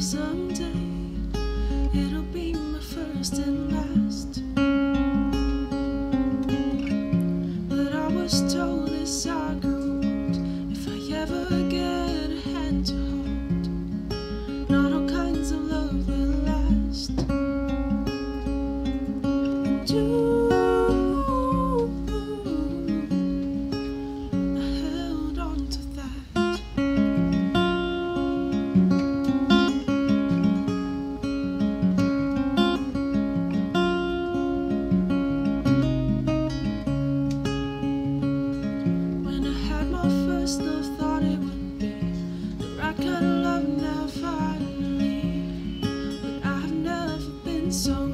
someday it'll be my first and last. But I was told as I grew old, if I ever get a hand to hold, not all kinds of love will last. so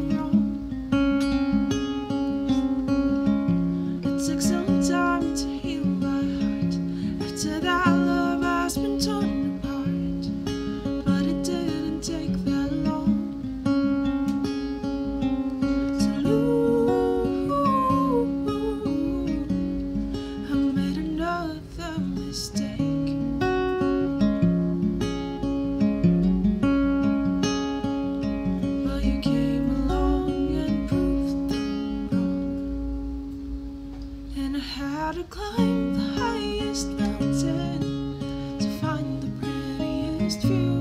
learn how to climb the highest mountain to find the prettiest view.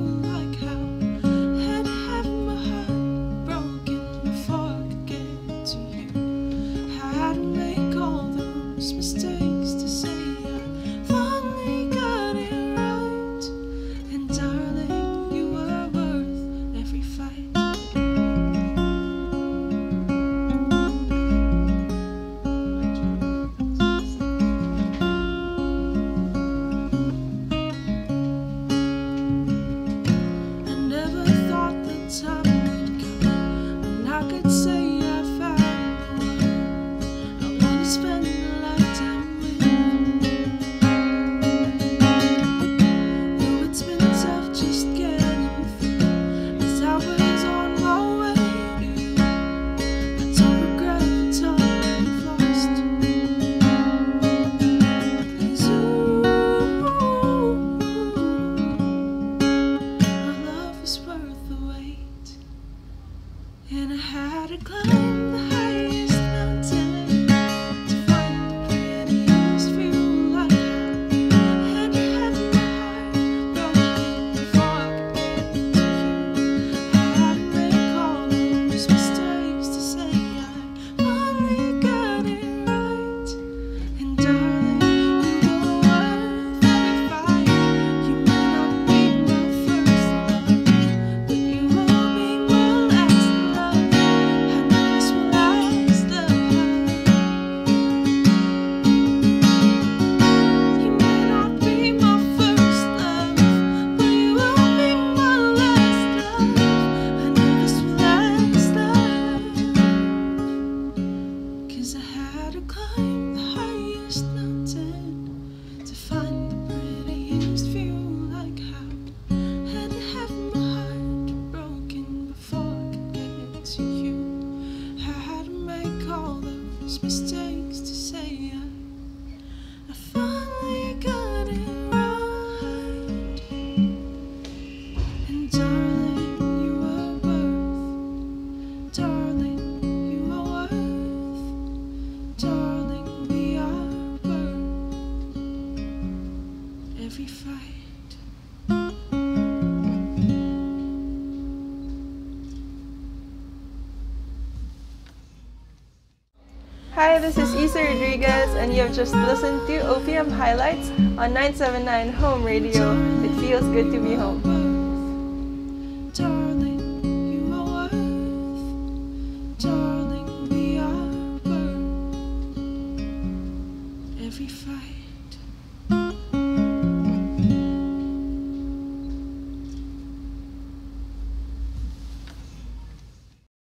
Oh. Hi, this is Issa Rodriguez, and you have just listened to OPM Highlights on 979 Home Radio. It feels good to be home.